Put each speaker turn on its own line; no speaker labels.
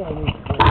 Chinese.